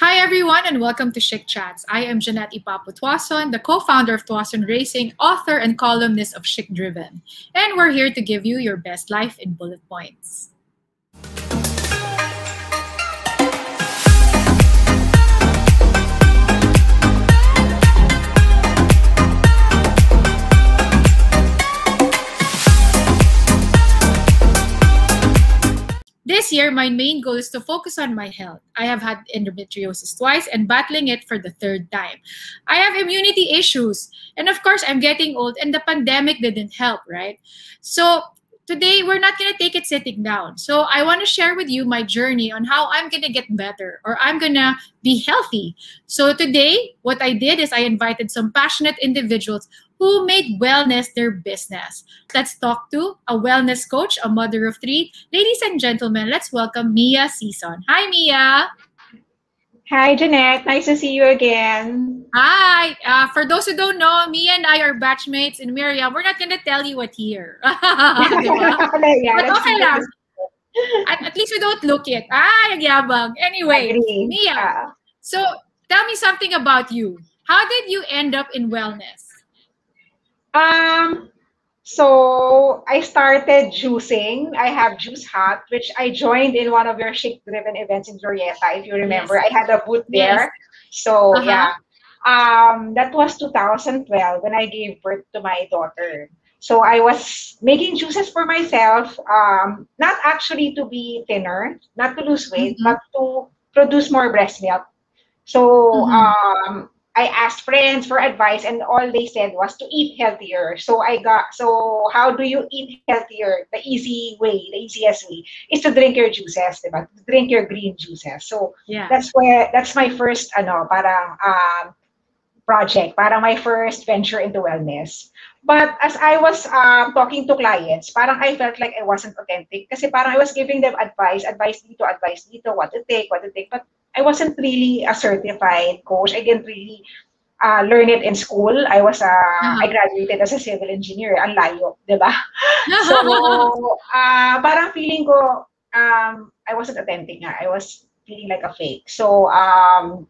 Hi, everyone, and welcome to Chic Chats. I am Jeanette Ipapo Tuason, the co founder of Tuason Racing, author and columnist of Chic Driven. And we're here to give you your best life in bullet points. This year, my main goal is to focus on my health. I have had endometriosis twice and battling it for the third time. I have immunity issues. And of course, I'm getting old and the pandemic didn't help, right? So today we're not going to take it sitting down. So I want to share with you my journey on how I'm going to get better or I'm going to be healthy. So today, what I did is I invited some passionate individuals who made wellness their business. Let's talk to a wellness coach, a mother of three. Ladies and gentlemen, let's welcome Mia Season. Hi, Mia. Hi, Jeanette. Nice to see you again. Hi. Uh, for those who don't know, Mia and I are batchmates in Miriam. We're not going to tell you what year. yeah, but okay lang. At, at, least we don't look it. Ah, nagyabang. Anyway, Mia. So, tell me something about you. How did you end up in wellness? Um, so I started juicing. I have Juice Hut, which I joined in one of your chic driven events in Glorieta, if you remember. Yes. I had a booth there. Yes. So uh-huh. yeah. Um, that was 2012 when I gave birth to my daughter. So I was making juices for myself, um, not actually to be thinner, not to lose weight, mm-hmm. but to produce more breast milk. So mm-hmm. um, I asked friends for advice, and all they said was to eat healthier. So I got so how do you eat healthier? The easy way, the easiest way is to drink your juices, diba? To drink your green juices. So yeah. that's where that's my first ano, parang um, project, para my first venture into wellness. But as I was um, talking to clients, parang I felt like I wasn't authentic kasi parang I was giving them advice, advice dito, advice dito, what to take, what to take. But I wasn't really a certified coach. I didn't really uh, learn it in school. I was a, uh, I graduated as a civil engineer. Ang layo, di ba? so, uh, parang feeling ko, um, I wasn't authentic nga. I was feeling like a fake. So, um,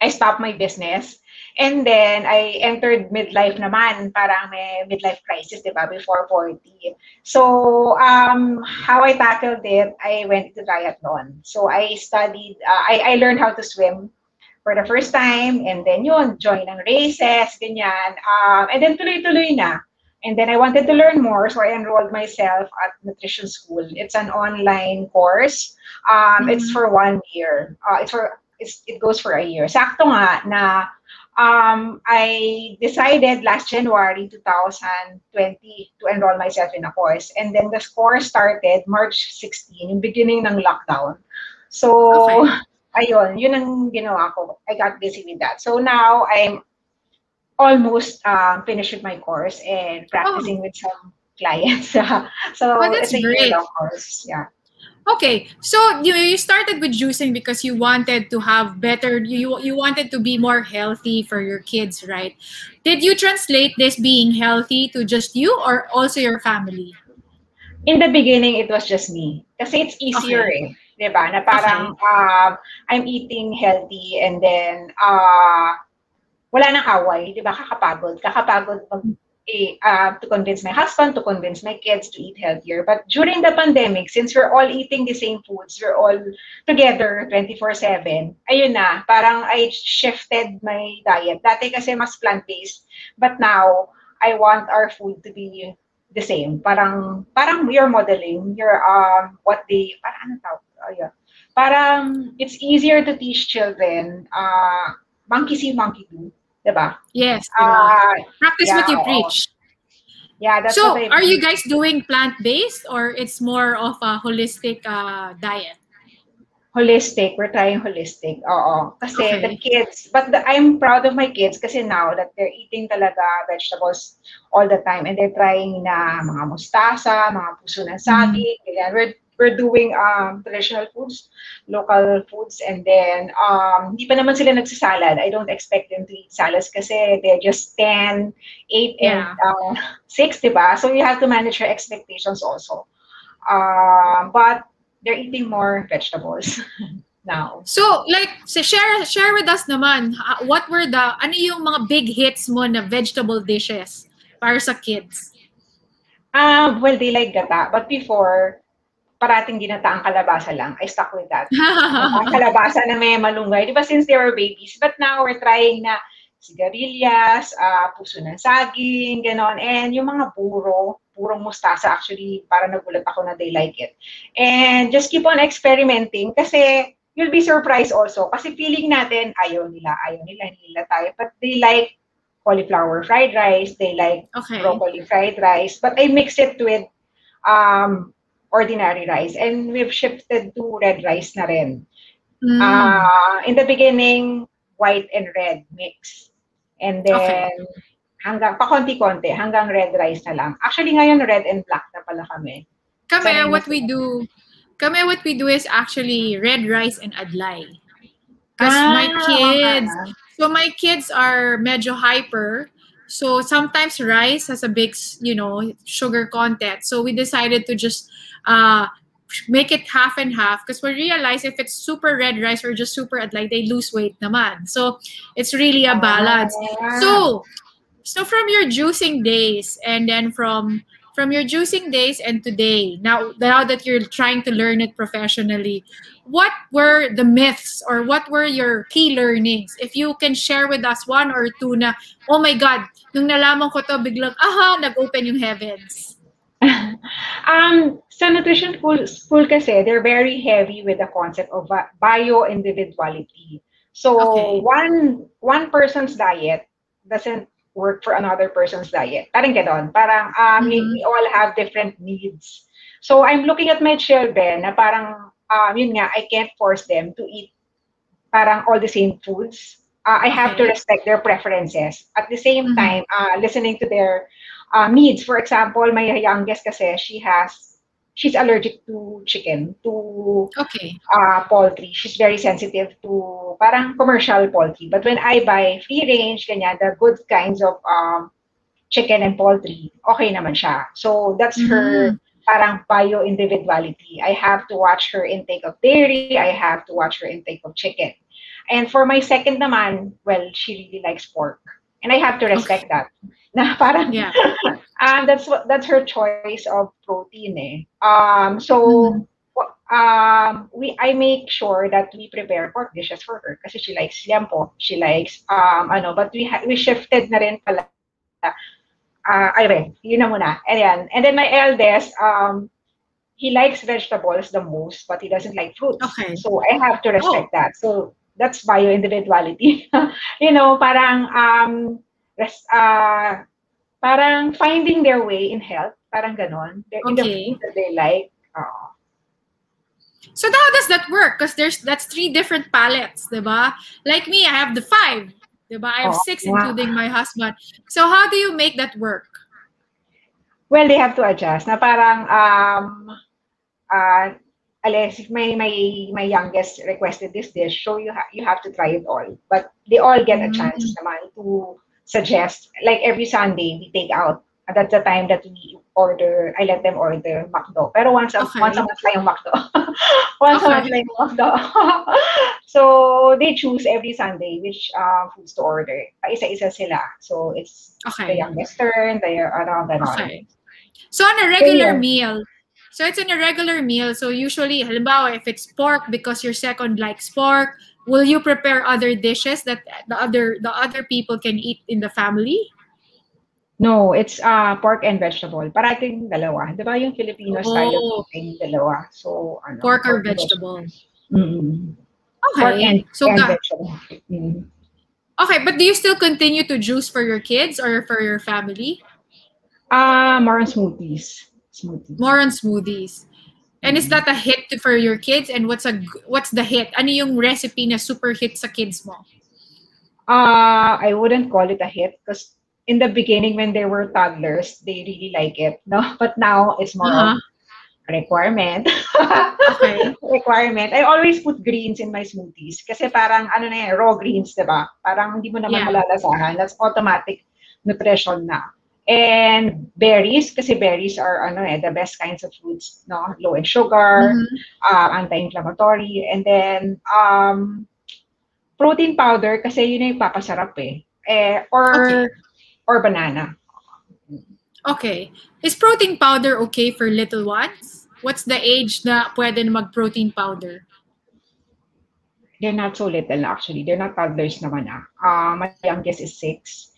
I stopped my business. And then, I entered midlife naman. Parang may midlife crisis, di ba? Before 40. So, um, how I tackled it, I went to triathlon. So, I studied, uh, I, I learned how to swim for the first time. And then yun, join ng races, ganyan. Um, and then tuloy-tuloy na. And then I wanted to learn more, so I enrolled myself at nutrition school. It's an online course. Um, mm-hmm. It's for one year. Uh, it's for it's, it goes for a year. Sakto nga na um, I decided last January 2020 to enroll myself in a course. And then the course started March 16, yung beginning ng lockdown. So, okay. ayun, yun ang ginawa ko. I got busy with that. So now I'm almost um, finished with my course and practicing oh. with some clients. so oh, that's it's a great. course. Yeah. Okay, so you you started with juicing because you wanted to have better you you wanted to be more healthy for your kids, right? Did you translate this being healthy to just you or also your family? In the beginning, it was just me. Kasi it's easier okay. eh. Diba? Na parang okay. uh, I'm eating healthy and then uh, wala nang away. Diba? Kakapagod. Kakapagod mag uh, to convince my husband, to convince my kids to eat healthier. But during the pandemic, since we're all eating the same foods, we're all together 24-7, ayun na, parang I shifted my diet. Dati kasi mas plant-based, but now, I want our food to be the same. Parang, parang you're modeling, you're, um, what they, parang ano tawag? Oh, yeah. Parang, it's easier to teach children, uh, monkey see, monkey do Diba? Yes. Uh, Practice yeah, what you preach. Yeah, that's so, are you guys doing plant-based or it's more of a holistic uh, diet? Holistic. We're trying holistic. Oo. Kasi okay. the kids, but the, I'm proud of my kids kasi now that they're eating talaga vegetables all the time and they're trying na mga mustasa, mga puso ng saging, mm-hmm. We're we're doing um, traditional foods, local foods, and then um, hindi pa naman sila nagsasalad. I don't expect them to eat salads kasi they're just 10, 8, yeah. and uh, 6, diba? So you have to manage your expectations also. Uh, but they're eating more vegetables. now. So, like, so share share with us naman, uh, what were the, ano yung mga big hits mo na vegetable dishes para sa kids? Uh, well, they like gata. But before, parating ginataang kalabasa lang. I stuck with that. Ang kalabasa na may malunggay. Di ba since they were babies? But now we're trying na sigarilyas, uh, puso ng saging, ganon. And yung mga puro, purong mustasa actually, para nagulat ako na they like it. And just keep on experimenting kasi you'll be surprised also. Kasi feeling natin, ayaw nila, ayaw nila, nila tayo. But they like cauliflower fried rice, they like okay. broccoli fried rice. But I mix it with um, ordinary rice. And we've shifted to red rice na rin. Mm. Uh, in the beginning, white and red mix. And then, okay. hanggang, pa-konti-konti, hanggang red rice na lang. Actually, ngayon, red and black na pala kami. Kami, so, what we do, kami, what we do is actually red rice and adlay. Because ah, my kids, so my kids are medyo hyper. So sometimes rice has a big, you know, sugar content. So we decided to just uh, make it half and half because we realize if it's super red rice or just super adlay, they lose weight naman. So it's really a balance. So so from your juicing days and then from from your juicing days and today, now now that you're trying to learn it professionally, what were the myths or what were your key learnings? If you can share with us one or two na, oh my God, nung nalaman ko to, biglang, aha, nag-open yung heavens. Um, sa nutrition school, school kasi, they're very heavy with the concept of bio-individuality. So, okay. one one person's diet doesn't work for another person's diet. Parang ganon. Parang um, mm-hmm. we all have different needs. So, I'm looking at my children na parang, um, yun nga, I can't force them to eat parang all the same foods. Uh, I have okay. to respect their preferences. At the same mm-hmm. time, uh, listening to their uh, needs. For example, my youngest kasi, she has, she's allergic to chicken, to okay. uh, poultry. She's very sensitive to parang commercial poultry. But when I buy free range, ganyan, the good kinds of um, chicken and poultry, okay naman siya. So that's mm-hmm. her parang bio individuality. I have to watch her intake of dairy. I have to watch her intake of chicken. And for my second naman, well, she really likes pork. And I have to respect okay. that. Na parang, yeah. um, that's what that's her choice of protein eh. Um, so, mm-hmm. um, we I make sure that we prepare pork dishes for her kasi she likes liampo, she likes um ano, but we ha- we shifted na rin pala. Uh, ay rin, yun na muna. Ayan. And then my eldest, um, he likes vegetables the most, but he doesn't like fruits. Okay. So I have to respect oh. that. So that's bio individuality. you know, parang um uh, parang finding their way in health, parang ganon. Okay. In the that they like. Uh, so how does that work? Because there's that's three different palettes, diba? Like me, I have the five. Diba? I have oh, six, wow. including my husband. So how do you make that work? Well, they have to adjust. Na parang, um, uh, Alis, my, my, my youngest requested this dish, so you, ha- you have to try it all. But they all get a chance mm-hmm. naman to suggest. Like every Sunday, we take out. And that's the time that we order, I let them order McDo. Pero once a, okay. once a month lang yung McDo. once okay. a month lang yung McDo. so, they choose every Sunday which uh, foods to order. Isa-isa sila. So, it's okay. the youngest turn, the, around and Okay. So, on a regular yeah. meal, So it's in a regular meal. So usually, halimbawa, if it's pork because your second likes pork, will you prepare other dishes that the other the other people can eat in the family? No, it's uh, pork and vegetable. Parating dalawa. Di ba yung Filipino oh. style of cooking, dalawa. So, ano, pork, or vegetable? Mm-hmm. Okay. Pork and, so, and vegetable. Mm-hmm. Okay, but do you still continue to juice for your kids or for your family? Uh, more on smoothies. Smoothies. More on smoothies. And is that a hit for your kids? And what's a what's the hit? Ano yung recipe na super hit sa kids mo? Uh, I wouldn't call it a hit because in the beginning when they were toddlers, they really like it. No, but now it's more uh-huh. requirement. okay. requirement. I always put greens in my smoothies kasi parang ano na yan, raw greens, 'di ba? Parang hindi mo naman yeah. malalasahan. That's automatic nutrition na. And berries, kasi berries are ano eh, the best kinds of fruits, no? Low in sugar, mm-hmm. uh, anti-inflammatory, and then um, protein powder kasi yun yung papasarap eh. eh or okay. or banana. Okay. Is protein powder okay for little ones? What's the age na pwede mag-protein powder? They're not so little actually. They're not toddlers naman ah. Uh, my youngest is six.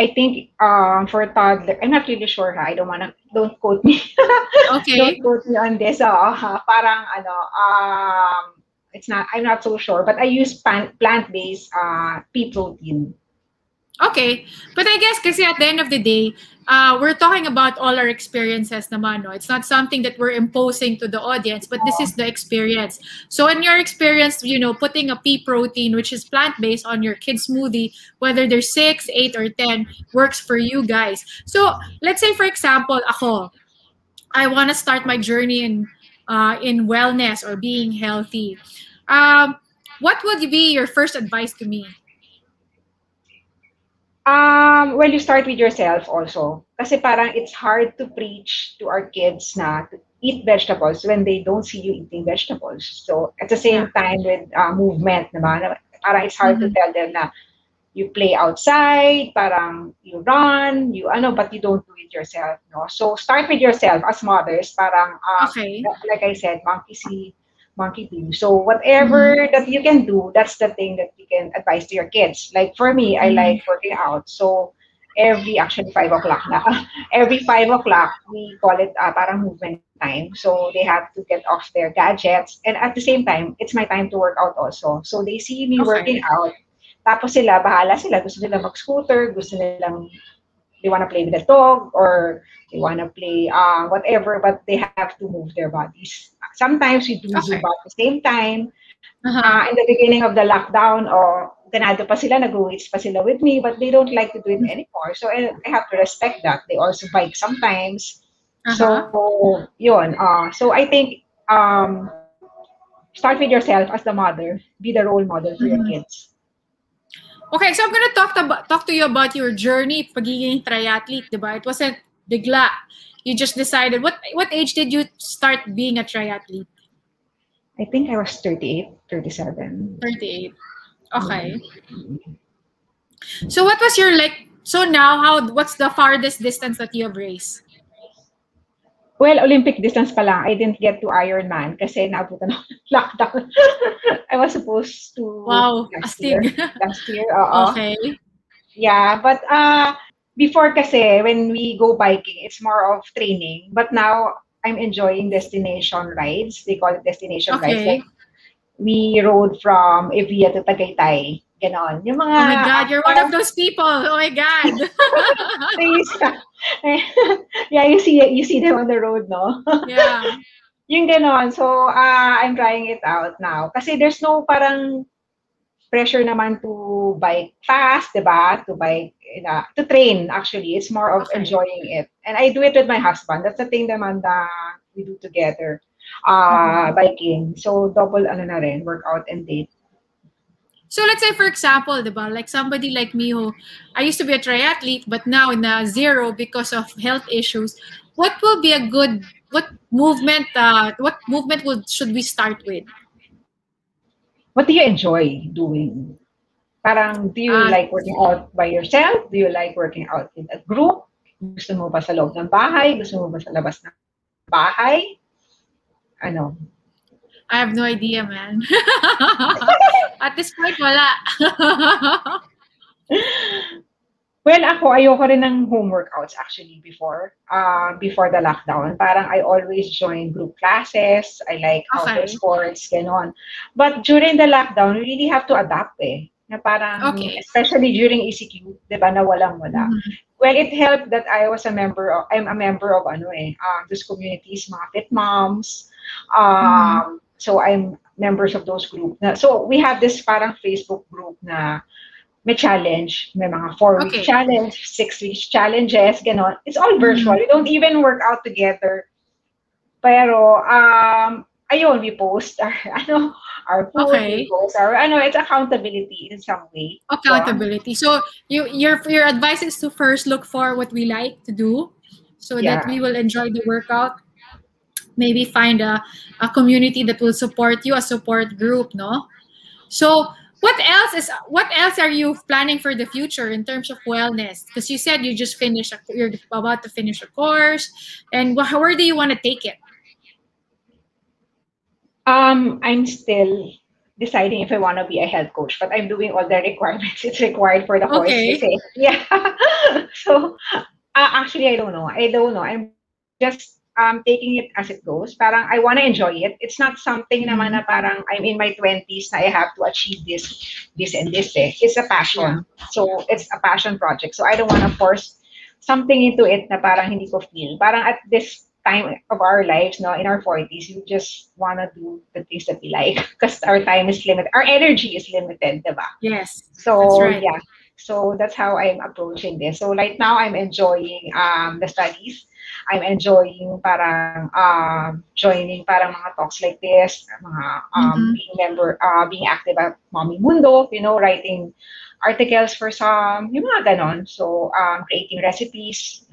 I think um, for toddler, I'm not really sure ha. I don't wanna, don't quote me. Okay. don't quote me on this. Uh, parang ano, um, it's not, I'm not so sure. But I use plant-based uh, pea protein. Okay. But I guess kasi at the end of the day, uh, we're talking about all our experiences naman. No? It's not something that we're imposing to the audience, but this is the experience. So in your experience, you know, putting a pea protein, which is plant-based on your kid's smoothie, whether they're 6, 8, or 10, works for you guys. So let's say, for example, ako, I want to start my journey in, uh, in wellness or being healthy. Um, what would be your first advice to me? Um, well, you start with yourself also. Kasi parang it's hard to preach to our kids na to eat vegetables when they don't see you eating vegetables. So, at the same time with uh, movement naman, parang it's hard mm-hmm. to tell them na you play outside, parang you run, you ano, but you don't do it yourself, no? So, start with yourself as mothers, parang, uh, okay. like I said, monkey see, monkey do. So whatever mm-hmm. that you can do, that's the thing that you can advise to your kids. Like for me, I mm-hmm. like working out. So every actually five o'clock na. every five o'clock we call it uh, parang movement time. So they have to get off their gadgets, and at the same time, it's my time to work out also. So they see me okay. working out. Tapos sila, bahala sila. Gusto nila mag-scooter, gusto nilang they want to play with the dog or they want to play uh, whatever, but they have to move their bodies. Sometimes we do okay. Zumba at the same time. Uh-huh. Uh, in the beginning of the lockdown, or ganado pa sila, nag-weights pa sila with me, but they don't like to do it anymore. So I, I have to respect that. They also bike sometimes. Uh-huh. So, yun. Uh, so I think um, start with yourself as the mother. Be the role model for mm-hmm. your kids. Okay, so I'm gonna talk to, talk to you about your journey pagiging triathlete, di ba? It wasn't bigla. You just decided. What what age did you start being a triathlete? I think I was 38, 37. 38. Okay. Mm-hmm. So what was your like so now how what's the farthest distance that you have raced? Well, Olympic distance pa lang. I didn't get to Ironman kasi naabutan ako ng lockdown. I was supposed to Wow, last astig. year. Last year, oo. Okay. Yeah, but uh, before kasi, when we go biking, it's more of training. But now, I'm enjoying destination rides. They call it destination okay. rides. Like, we rode from Evia to Tagaytay. Ganon. Yung mga, oh my God, you're one of those people. Oh my God. yeah, you see you see them on the road, no? yeah. yung ganon. So, uh, I'm trying it out now. Kasi there's no parang pressure naman to bike fast, diba? To bike, uh, to train actually. It's more of okay. enjoying it. And I do it with my husband. That's the thing naman that we do together. Uh, mm-hmm. biking. So double ano na rin, workout and date. So let's say for example, diba, like somebody like me who I used to be a triathlete but now in a zero because of health issues, what will be a good what movement uh, what movement would should we start with? what do you enjoy doing? Parang, do you uh, like working out by yourself? Do you like working out in a group? Gusto mo ba sa loob ng bahay? Gusto mo ba sa labas ng bahay? Ano? I have no idea, man. At this point, wala. Well, ako, ayoko rin ng home workouts actually before, uh, before the lockdown. Parang I always join group classes. I like okay. outdoor sports, ganon. But during the lockdown, we really have to adapt eh. Na parang, okay. especially during ECQ, di ba, na walang-wala. Mm-hmm. Well, it helped that I was a member of, I'm a member of ano eh, um, those communities, mga fit moms. Um, mm-hmm. So I'm members of those groups. So we have this parang Facebook group na may challenge, may mga four-week okay. challenge, six-week challenges, ganon. It's all virtual. Mm-hmm. We don't even work out together. Pero, um, ayun, we post our, ano, our food, okay. we post our, ano, it's accountability in some way. Accountability. So, you, your, your advice is to first look for what we like to do so yeah. that we will enjoy the workout. Maybe find a, a community that will support you, a support group, no? So, what else is what else are you planning for the future in terms of wellness because you said you just finished a, you're about to finish a course and where do you want to take it um i'm still deciding if i want to be a health coach but i'm doing all the requirements it's required for the course okay. yeah so uh, actually i don't know i don't know i'm just um, taking it as it goes. Parang I want to enjoy it. It's not something naman na parang I'm in my 20s na I have to achieve this, this and this. Eh. It's a passion. Yeah. So it's a passion project. So I don't want to force something into it na parang hindi ko feel. Parang at this time of our lives, no, in our 40s, we just want to do the things that we like because our time is limited. Our energy is limited, diba? Yes. So, right. yeah. So that's how I'm approaching this. So right now, I'm enjoying um, the studies. I'm enjoying parang uh, joining parang mga talks like this, mga um, mm-hmm. being member, uh, being active at Mommy Mundo, you know, writing articles for some, yung mga ganon. So, um, creating recipes.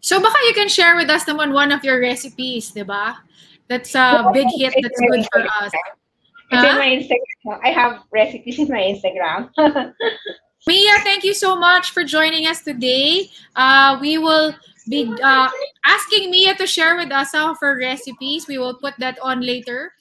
So baka you can share with us naman one of your recipes, di ba? That's a big hit that's good for us. It's huh? in my Instagram. I have recipes in my Instagram. Mia, thank you so much for joining us today. Uh, we will be uh, asking Mia to share with us some of her recipes. We will put that on later.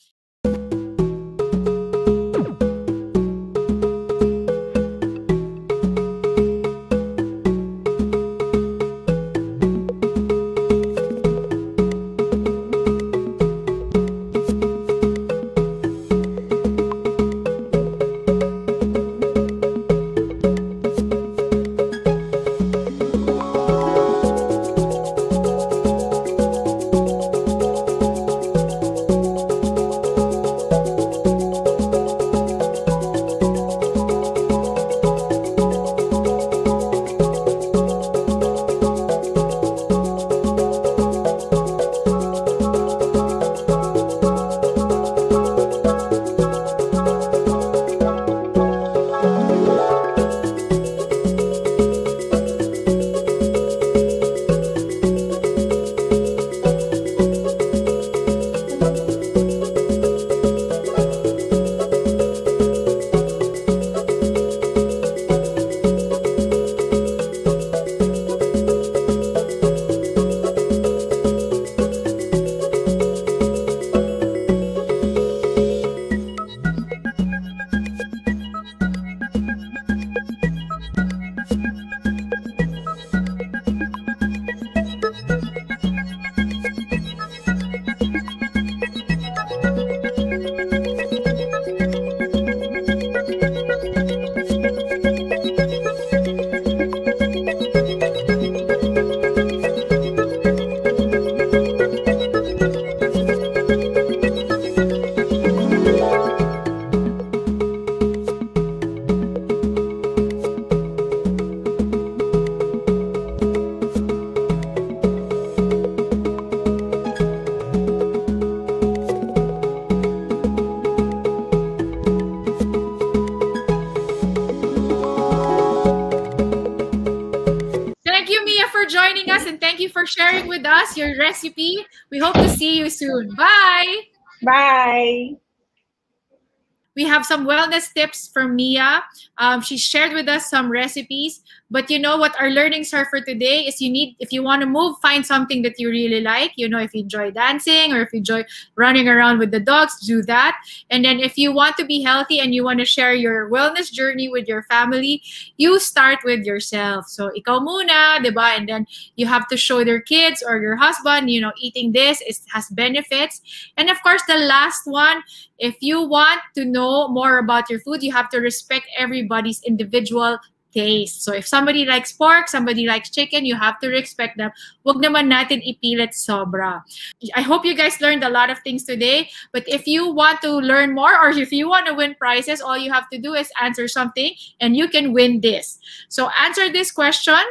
With us your recipe. We hope to see you soon. Bye. Bye. We have some wellness tips from Mia. Um, she shared with us some recipes. But you know what our learnings are for today is you need, if you want to move, find something that you really like. You know, if you enjoy dancing or if you enjoy running around with the dogs, do that. And then if you want to be healthy and you want to share your wellness journey with your family, you start with yourself. So ikaw muna, diba? And then you have to show their kids or your husband, you know, eating this is, has benefits. And of course, the last one, if you want to know more about your food, you have to respect everybody's individual taste. So if somebody likes pork, somebody likes chicken, you have to respect them. Wag naman natin ipilit sobra. I hope you guys learned a lot of things today. But if you want to learn more or if you want to win prizes, all you have to do is answer something and you can win this. So answer this question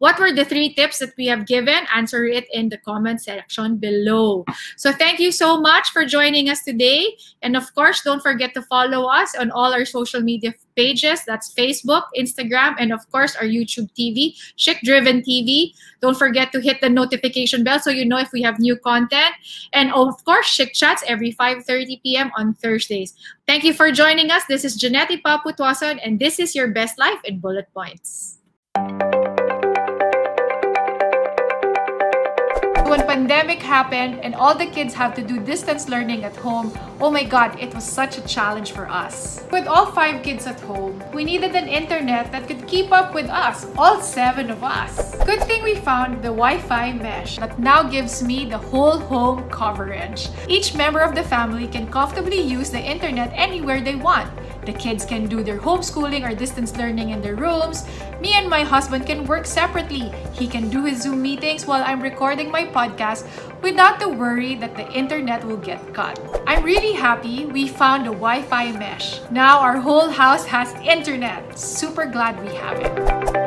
what were the three tips that we have given? Answer it in the comment section below. So thank you so much for joining us today. And of course, don't forget to follow us on all our social media pages. That's Facebook, Instagram, and of course, our YouTube TV, Chic Driven TV. Don't forget to hit the notification bell so you know if we have new content. And of course, Chic Chats every 5.30 p.m. on Thursdays. Thank you for joining us. This is Janette Paputwason, and this is your best life in bullet points. Pandemic happened and all the kids have to do distance learning at home, oh my god, it was such a challenge for us. With all five kids at home, we needed an internet that could keep up with us, all seven of us. Good thing we found the Wi-Fi mesh that now gives me the whole home coverage. Each member of the family can comfortably use the internet anywhere they want. The kids can do their homeschooling or distance learning in their rooms. Me and my husband can work separately. He can do his Zoom meetings while I'm recording my podcast without the worry that the internet will get cut. I'm really happy we found a Wi-Fi mesh. Now our whole house has internet. Super glad we have it.